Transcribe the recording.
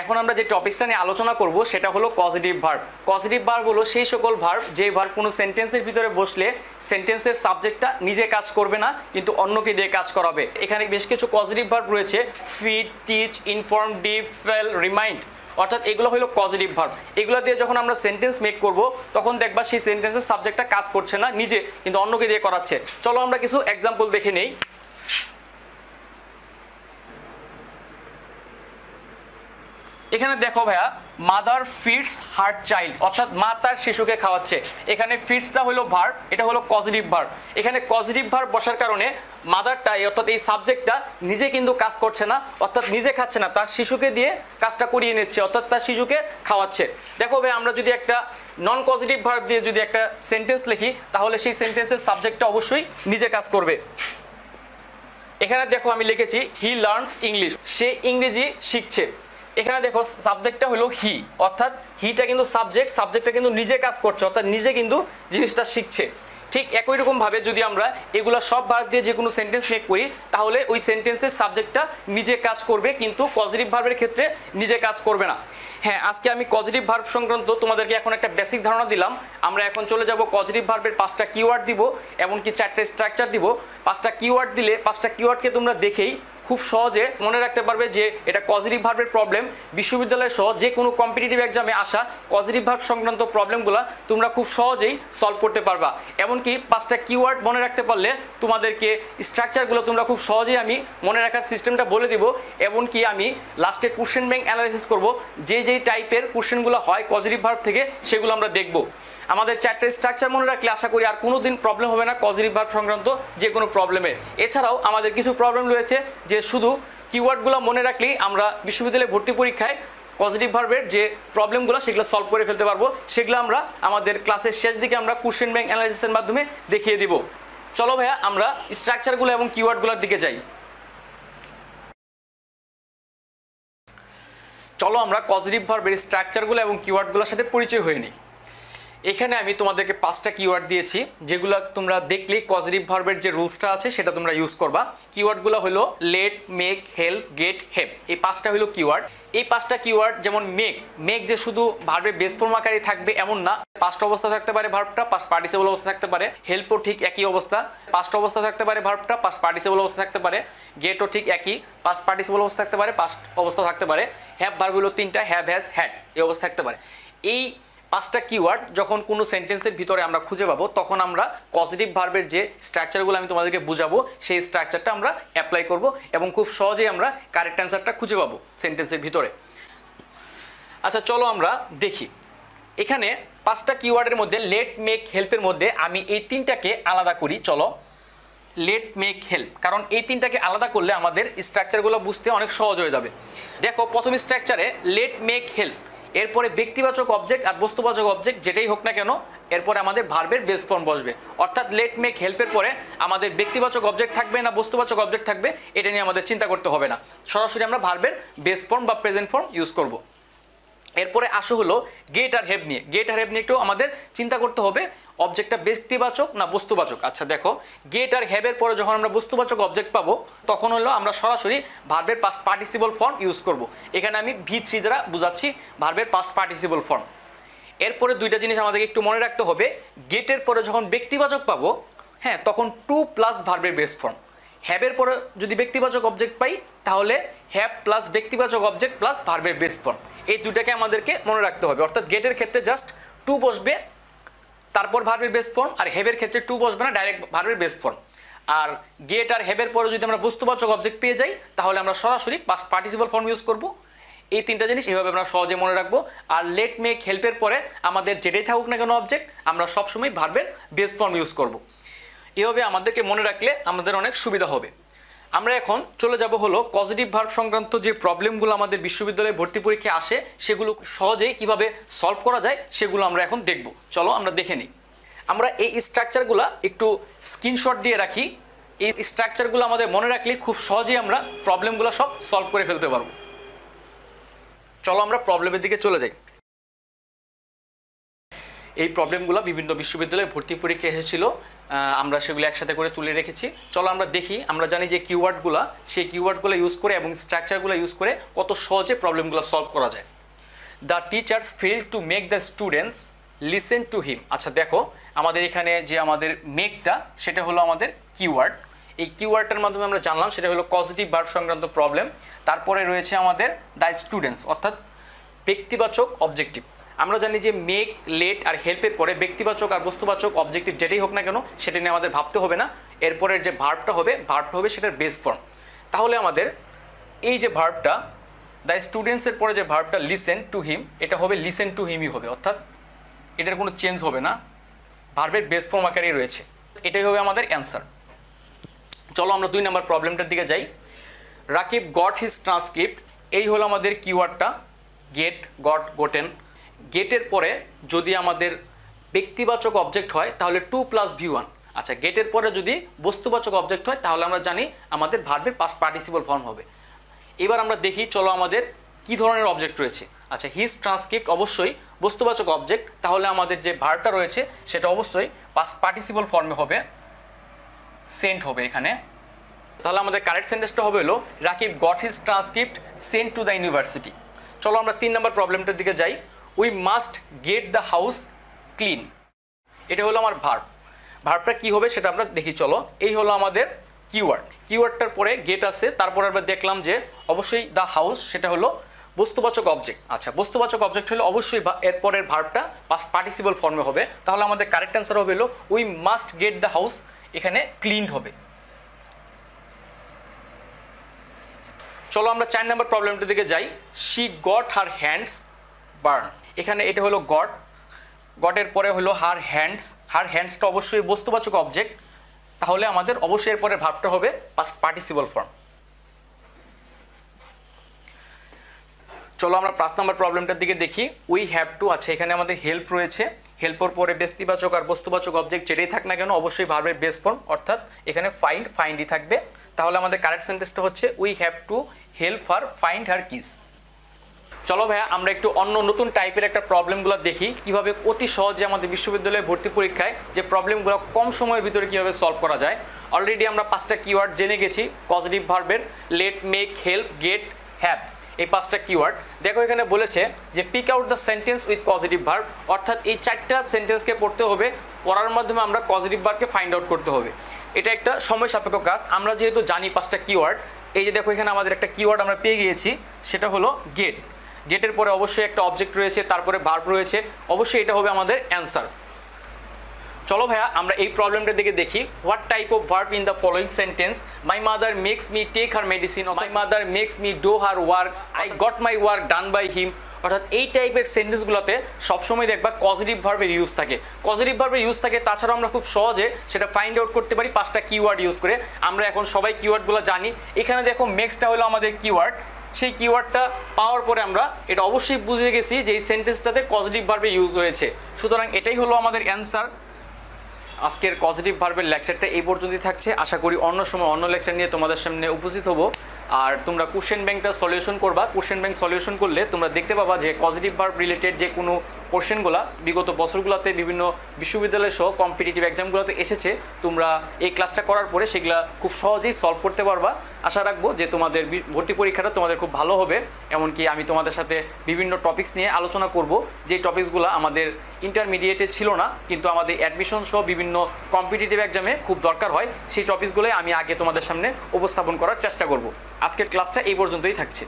এখন আমরা যে টপিকসটা নিয়ে আলোচনা করব, সেটা হলো পজিটিভ ভার্ব পজিটিভ ভার্ব হলো সেই সকল ভার্ব যে ভার্ব কোনো সেন্টেন্সের ভিতরে বসলে সেন্টেন্সের সাবজেক্টটা নিজে কাজ করবে না, কিন্তু অন্যকে দিয়ে কাজ করাবে। এখানে বেশ কিছু পজিটিভ ভার্ব রয়েছে feed teach inform dip fail remind অর্থাৎ এগুলো হলো পজিটিভ ভার্ব এগুলো দিয়ে যখন আমরা সেন্টেন্স মেক করব, তখন দেখবা সেই সেন্টেন্সের সাবজেক্টটা কাজ করছে না, নিজে, কিন্তু অন্যকে দিয়ে করাচ্ছে। চলো আমরা কিছু এক্সাম্পল দেখে নেই। এখানে দেখো ভাইয়া মাদার ফিডস হার্ট চাইল্ড অর্থাৎ মা তার শিশুকে খাওয়াচ্ছে। এখানে ফিডসটা হলো ভার্ব এটা হলো পজিটিভ ভার্ব এখানে পজিটিভ ভার্ব বসার কারণে মাদারটা অর্থাৎ এই সাবজেক্টটা নিজে কিন্তু কাজ করছে না, অর্থাৎ নিজে খাচ্ছে না, তার শিশুকে দিয়ে কাজটা করিয়ে নিচ্ছে, অর্থাৎ তার শিশুকে খাওয়াচ্ছে। দেখো ভাই আমরা যদি একটা নন পজিটিভ ভার্ব দিয়ে যদি একটা সেন্টেন্স লিখি, তাহলে সেই সেন্টেন্সের সাবজেক্টটা অবশ্যই নিজে কাজ করবে। এখানে দেখো আমি লিখেছি হি লার্নস ইংলিশ সে ইংরেজি শিখছে। এখানে দেখো সাবজেক্টটা হলো হি অর্থাৎ হিটা কিন্তু সাবজেক্ট সাবজেক্টটা কিন্তু নিজে কাজ করছে, অর্থাৎ নিজে কিন্তু জিনিসটা শিখছে। ঠিক একই রকম ভাবে যদি আমরা এগুলো সব ভার্ব দিয়ে যে কোনো সেন্টেন্স মেক করি, তাহলে ওই সেন্টেন্সের সাবজেক্টটা নিজে কাজ করবে, কিন্তু পজিটিভ ভার্বের ক্ষেত্রে নিজে কাজ করবে না। হ্যাঁ আজকে আমি পজিটিভ ভার্ব সংক্রান্ত তোমাদেরকে এখন একটা বেসিক ধারণা দিলাম। আমরা এখন চলে যাব পজিটিভ ভার্বের পাঁচটা কিওয়ার্ড দিব, এমনকি চারটে স্ট্রাকচার দিব। পাঁচটা কিওয়ার্ড দিলে, পাঁচটা কিওয়ার্ডকে তোমরা দেখেই খুব সহজে মনে রাখতে পারবে যে এটা পজিটিভ ভার্বের প্রবলেম বিশ্ববিদ্যালয় সহ যে কোনো কম্পিটিটিভ এক্সামে আসা পজিটিভ ভার্ব সংক্রান্ত প্রবলেমগুলো তোমরা খুব সহজেই সলভ করতে পারবা। এমনকি পাঁচটা কিওয়ার্ড মনে রাখতে পারলে তোমাদেরকে স্ট্রাকচারগুলো তোমরা খুব সহজেই আমি মনে রাখার সিস্টেমটা বলে দিব। এমনকি আমি লাস্টে কোশ্চেন ব্যাংক অ্যানালাইসিস করব। যে যেই টাইপের কোশ্চেনগুলো হয় পজিটিভ ভার্ব থেকে সেগুলো আমরা দেখব। আমাদের চারটে স্ট্রাকচার মনে রাখলে আশা করি আর কোনো দিন প্রবলেম হবে না পজিটিভ ভার্ব সংক্রান্ত যে কোনো প্রবলেমে এছাড়াও আমাদের কিছু প্রবলেম রয়েছে যে শুধু কিওয়ার্ডগুলো মনে রাখলেই আমরা বিশ্ববিদ্যালয়ে ভর্তি পরীক্ষায় পজিটিভ ভার্বের যে প্রবলেমগুলো সেগুলো সলভ করে ফেলতে পারব। সেগুলো আমরা আমাদের ক্লাসের শেষ দিকে আমরা কোশ্চেন ব্যাংক অ্যানালাইসিসের মাধ্যমে দেখিয়ে দিব। চলো ভাইয়া, আমরা স্ট্রাকচারগুলো এবং কিওয়ার্ডগুলোর দিকে যাই। চলো আমরা পজিটিভ ভার্বের স্ট্রাকচারগুলো এবং কিওয়ার্ডগুলোর সাথে পরিচয় হয়ে নিই। এখানে আমি তোমাদেরকে পাঁচটা কিওয়ার্ড দিয়েছি, যেগুলো তোমরা দেখলেই পজিটিভ ভার্বের যে রুলসটা আছে সেটা তোমরা ইউজ করবা। কিওয়ার্ডগুলো হলো let make help get help এই পাঁচটা হলো কিওয়ার্ড এই পাঁচটা কিওয়ার্ড যেমন মেক মেক যে শুধু ভার্বের বেস ফর্ম থাকবে এমন না পাস্ট অবস্থা থাকতে পারে ভার্বটা পাস্ট পার্টিসিপল অবস্থা থাকতে পারে। হেল্পও ঠিক একই অবস্থা। পাঁচটা অবস্থা থাকতে পারে ভার্বটা পাস্ট পার্টিসিপল অবস্থা থাকতে পারে। গেটও ঠিক একই। পাস্ট পার্টিসিপল অবস্থা থাকতে পারে পাস্ট অবস্থা থাকতে পারে। হ্যাভ ভার্ব হলো তিনটা হ্যাভ হ্যাজ হ্যাড এই অবস্থা থাকতে পারে। এই পাঁচটা কিওয়ার্ড যখন কোনো সেন্টেন্সের ভিতরে আমরা খুঁজে পাবো, তখন আমরা পজিটিভ ভার্বের যে স্ট্রাকচারগুলো আমি তোমাদেরকে বুঝাবো, সেই স্ট্রাকচারটা আমরা অ্যাপ্লাই করব এবং খুব সহজেই আমরা কারেক্ট অ্যান্সারটা খুঁজে পাবো সেন্টেন্সের ভিতরে। আচ্ছা চলো আমরা দেখি। এখানে পাঁচটা কিওয়ার্ডের মধ্যে লেট মেক হেল্পের মধ্যে আমি এই তিনটাকে আলাদা করি, চলো। লেট মেক হেল্প কারণ এই তিনটাকে আলাদা করলে আমাদের স্ট্রাকচারগুলো বুঝতে অনেক সহজ হয়ে যাবে। দেখো, প্রথম স্ট্রাকচারে লেট মেক হেল্প এরপরে ব্যক্তিবাচক অবজেক্ট আর বস্তুবাচক অবজেক্ট যেটাই হোক না কেন, এরপরে আমাদের ভার্বের বেস ফর্ম বসবে। অর্থাৎ লেট মেক হেল্পের পরে আমাদের ব্যক্তিবাচক অবজেক্ট থাকবে না বস্তুবাচক অবজেক্ট থাকবে, এটা নিয়ে আমাদের চিন্তা করতে হবে না। সরাসরি আমরা ভার্বের বেস ফর্ম বা প্রেজেন্ট ফর্ম ইউজ করব। এরপরে আসো হলো গেট আর হেভ নিয়ে। গেট আর হেভ নিয়ে একটু আমাদের চিন্তা করতে হবে অবজেক্টটা ব্যক্তিবাচক না বস্তুবাচক? আচ্ছা দেখো গেট আর হ্যাবের পরে যখন আমরা বস্তুবাচক অবজেক্ট পাবো, তখন হলো আমরা সরাসরি ভার্বের পাস্ট পার্টিসিপল ফর্ম ইউজ করব। এখানে আমি ভি থ্রি দ্বারা বুঝাচ্ছি ভার্বের পাস্ট পার্টিসিপল ফর্ম এরপরে দুইটা জিনিস আমাদেরকে একটু মনে রাখতে হবে। গেটের পরে যখন ব্যক্তিবাচক পাবো হ্যাঁ তখন টু প্লাস ভার্বের বেস ফর্ম হ্যাবের পরে যদি ব্যক্তিবাচক অবজেক্ট পাই, তাহলে হ্যাভ প্লাস ব্যক্তিবাচক অবজেক্ট প্লাস ভার্বের বেস ফর্ম এই দুটাকে আমাদেরকে মনে রাখতে হবে। অর্থাৎ গেটের ক্ষেত্রে জাস্ট টু বসবে তারপর ভার্বের বেস ফর্ম আর হেভের ক্ষেত্রে টু বসবে না ডাইরেক্ট ভার্বের বেস ফর্ম আর গেট আর হেভের পরে যদি আমরা বস্তুবাচক অবজেক্ট পেয়ে যাই, তাহলে আমরা সরাসরি পাস্ট পার্টিসিপাল ফর্ম ইউজ করব। এই তিনটা জিনিস এইভাবে আমরা সহজে মনে রাখব। আর লেট মেক হেল্পের পরে আমাদের যেটাই থাকুক না কেন অবজেক্ট আমরা সবসময় ভার্বের বেস ফর্ম ইউজ করব। এভাবে আমাদেরকে মনে রাখলে আমাদের অনেক সুবিধা হবে। আমরা এখন চলে যাব হলো পজিটিভ ভার্ব সংক্রান্ত যে প্রবলেমগুলো আমাদের বিশ্ববিদ্যালয়ে ভর্তি পরীক্ষায় আসে, সেগুলো সহজেই কীভাবে সলভ করা যায়, সেগুলো আমরা এখন দেখব। চলো আমরা দেখে নিই। আমরা এই স্ট্রাকচারগুলো একটু স্ক্রিনশট দিয়ে রাখি। এই স্ট্রাকচারগুলো আমাদের মনে রাখলে খুব সহজেই আমরা প্রবলেমগুলো সব সলভ করে ফেলতে পারব। চলো আমরা প্রবলেমের দিকে চলে যাই। এই প্রবলেমগুলো বিভিন্ন বিশ্ববিদ্যালয়ে ভর্তি পরীক্ষা এসেছিল আমরা সেগুলো একসাথে করে তুলে রেখেছি। চলো আমরা দেখি, আমরা জানি যে কিওয়ার্ডগুলো সেই কিওয়ার্ডগুলো ইউজ করে এবং স্ট্রাকচারগুলো ইউজ করে কত সহজে প্রবলেমগুলো সলভ করা যায়। The teachers fail to make the students listen to him আচ্ছা দেখো, আমাদের এখানে যে আমাদের মেকটা সেটা হলো আমাদের কিওয়ার্ড এই কিওয়ার্ডটার মাধ্যমে আমরা জানলাম, সেটা হলো পজিটিভ ভার্ব সংক্রান্ত প্রবলেম তারপরে রয়েছে আমাদের দ্য স্টুডেন্টস অর্থাৎ ব্যক্তিবাচক অবজেক্টিভ আমরা জানি যে মেক লেট আর হেল্পের পরে ব্যক্তিবাচক আর বস্তুবাচক অবজেক্টিভ যেটাই হোক না কেন, সেটা নিয়ে আমাদের ভাবতে হবে না। এরপরের যে ভার্বটা হবে ভার্বটা হবে সেটার বেস ফর্ম তাহলে আমাদের এই যে ভার্বটা দ্য স্টুডেন্টসের পরে যে ভার্বটা লিসেন টু হিম এটা হবে লিসেন টু হিমই হবে, অর্থাৎ এটার কোনো চেঞ্জ হবে না। ভার্বের বেস ফর্ম আকারেই রয়েছে। এটাই হবে আমাদের অ্যান্সার চলো আমরা দুই নম্বর প্রবলেমটার দিকে যাই। রাকিব গট হিজ ট্রান্সক্রিপ্ট এই হলো আমাদের কিওয়ার্ডটা গেট গট গোটেন গেটের পরে যদি আমাদের ব্যক্তিবাচক অবজেক্ট হয়, তাহলে টু প্লাস ভি ওয়ান আচ্ছা গেটের পরে যদি বস্তুবাচক অবজেক্ট হয়, তাহলে আমরা জানি আমাদের ভার্বের পাস্ট পার্টিসিপল ফর্ম হবে। এবার আমরা দেখি, চলো আমাদের কি ধরনের অবজেক্ট রয়েছে। আচ্ছা হিজ ট্রান্সক্রিপ্ট অবশ্যই বস্তুবাচক অবজেক্ট তাহলে আমাদের যে ভার্বটা রয়েছে, সেটা অবশ্যই পাস্ট পার্টিসিপল ফর্মে হবে সেন্ট হবে এখানে। তাহলে আমাদের কারেক্ট সেন্টেন্সটা হবে হলো, Rakib got his transcript sent to the university চলো আমরা তিন নম্বর প্রবলেমটার দিকে যাই। We must get the house clean এটা হলো আমার ভার্ব ভার্বটা কি হবে সেটা আমরা দেখি, চলো। এই হলো আমাদের কিওয়ার্ড কিওয়ার্ডটার পরে গেট আছে, তারপরে আমরা দেখলাম যে অবশ্যই দ্য হাউস সেটা হলো বস্তুবাচক অবজেক্ট আচ্ছা বস্তুবাচক অবজেক্ট হলে অবশ্যই এরপরের ভার্বটা পাস্ট পার্টিসিপল ফর্মে হবে। তাহলে আমাদের কারেক্ট অ্যান্সার হবে হলো we must get the house এখানে ক্লিন হবে। চলো আমরা চার নম্বর প্রবলেমটার দিকে যাই। She got her hands burn. এখানে এটা হলো গড। গডের পরে হলো হার হ্যান্ডস। হার হ্যান্ডসটা অবশ্যই বস্তুবাচক অবজেক্ট। তাহলে আমাদের অবশ্যই এরপরে ভাবটা হবে পার্টিসিপল ফর্ম চলো আমরা পাঁচ নম্বর প্রবলেমটার দিকে দেখি। উই হ্যাভ টু আছে, এখানে আমাদের হেল্প রয়েছে। হেল্পর পরে ব্যক্তিবাচক আর বস্তুবাচক অবজেক্ট যেটাই থাক না কেন অবশ্যই ভার্বের বেস ফর্ম অর্থাৎ এখানে ফাইন্ড ফাইন্ডই থাকবে। তাহলে আমাদের কারেক্ট সেন্টেন্সটা হচ্ছে we have to help her find her kiss চলো ভাইয়া, আমরা একটু অন্য নতুন টাইপের একটা প্রবলেমগুলো দেখি। কীভাবে অতি সহজে আমাদের বিশ্ববিদ্যালয়ে ভর্তি পরীক্ষায় যে প্রবলেমগুলো কম সময়ের ভিতরে কীভাবে সলভ করা যায়। অলরেডি আমরা পাঁচটা কিওয়ার্ড জেনে গেছি পজিটিভ ভার্বের let make help get happen এই পাঁচটা কিওয়ার্ড দেখো এখানে বলেছে যে pick out the sentence with positive verb অর্থাৎ এই চারটা সেন্টেন্সকে পড়তে হবে, পড়ার মাধ্যমে আমরা পজিটিভ ভার্বকে ফাইন্ড আউট করতে হবে। এটা একটা সময় সাপেক্ষ কাজ, আমরা যেহেতু জানি পাঁচটা কিওয়ার্ড এই যে দেখো এখানে আমাদের একটা কিওয়ার্ড আমরা পেয়ে গিয়েছি, সেটা হলো গেট গেটের পরে অবশ্যই একটা অবজেক্ট রয়েছে, তারপরে ভার্ব রয়েছে, অবশ্যই এটা হবে আমাদের অ্যান্সার চলো ভাইয়া, আমরা এই প্রবলেমটার দিকে দেখি। What type of verb in the following sentence my mother makes me take her medicine my mother makes me do her work I got my work done by him অর্থাৎ এই টাইপের সেন্টেন্সগুলোতে সবসময় দেখবা পজিটিভ ভার্বের ইউজ থাকে। Positive ভার্বের use থাকে, তাছাড়াও আমরা খুব সহজে সেটা ফাইন্ড আউট করতে পারি পাঁচটা কিওয়ার্ড ইউজ করে। আমরা এখন সবাই কিওয়ার্ডগুলো জানি। এখানে দেখো মেক্সটা হলো আমাদের কিওয়ার্ড সেই কিওয়ার্ডটা পাওয়ার পরে আমরা এটা অবশ্যই বুঝে গেছি যে এই সেন্টেন্সটাতে পজিটিভ ভার্বে ইউজ হয়েছে। সুতরাং এটাই হলো আমাদের অ্যান্সার আজকের পজিটিভ ভার্বের লেকচারটা এই পর্যন্তই থাকছে। আশা করি অন্য সময় অন্য লেকচার নিয়ে তোমাদের সামনে উপস্থিত হব। আর তোমরা কোশ্চেন ব্যাংকটা সলিউশন করবা। কোশ্চেন ব্যাংক সলিউশন করলে তোমরা দেখতে পাবা যে পজিটিভ ভার্ব রিলেটেড যে কোনো কোশ্চেনগুলো, বিগত বছরগুলোতে বিভিন্ন বিশ্ববিদ্যালয় সহ কম্পিটিটিভ এক্সামগুলোতে এসেছে। তোমরা এই ক্লাসটা করার পরে সেগুলো খুব সহজেই সলভ করতে পারবা। আশা রাখব যে তোমাদের ভর্তি পরীক্ষাটা তোমাদের খুব ভালো হবে। এমনকি আমি তোমাদের সাথে বিভিন্ন টপিকস নিয়ে আলোচনা করব। যে টপিক্সগুলো আমাদের ইন্টারমিডিয়েটে ছিল না, কিন্তু আমাদের অ্যাডমিশন সহ বিভিন্ন কম্পিটিটিভ এক্সামে খুব দরকার হয়, সেই টপিকসগুলোই আমি আগে তোমাদের সামনে উপস্থাপন করার চেষ্টা করব। আজকের ক্লাসটা এই পর্যন্তই থাকছে।